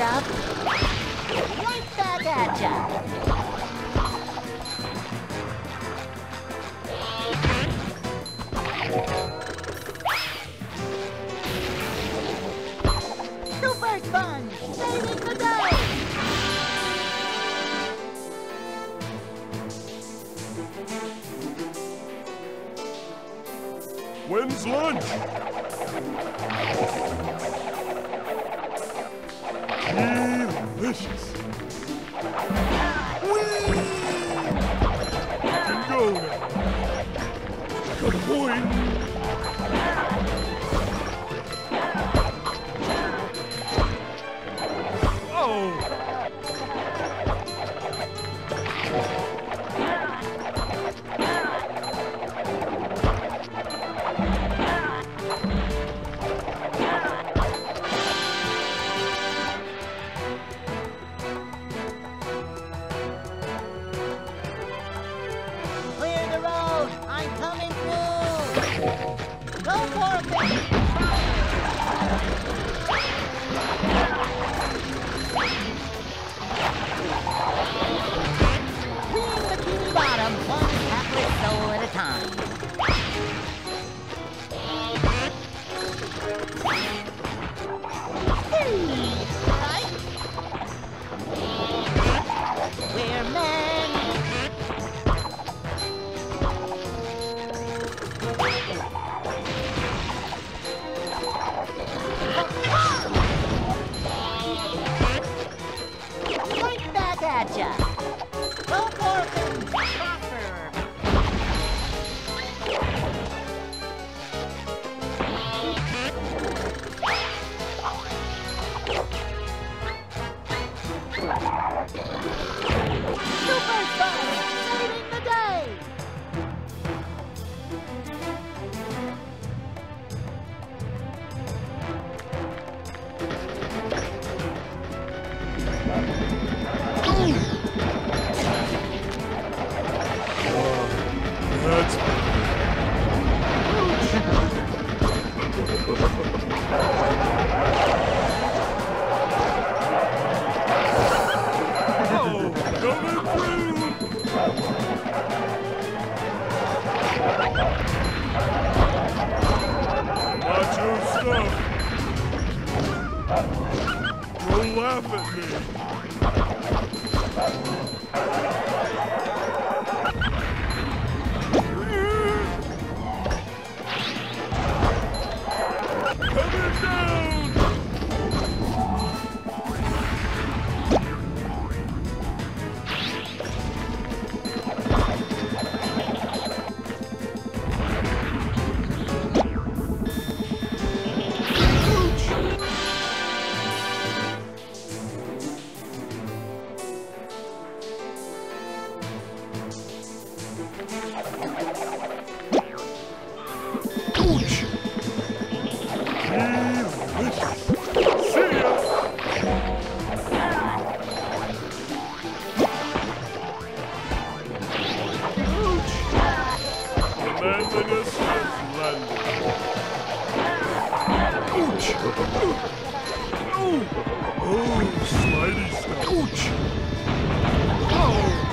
stuff. Right back at ya. Super Sponge, saving the day! When's lunch? Delicious. Whee! Can go now. Good point. Laugh at me! Manliness is landed. Ouch! Oh! Oh, slidey stuff. Ouch! Oh!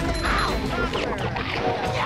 Ow!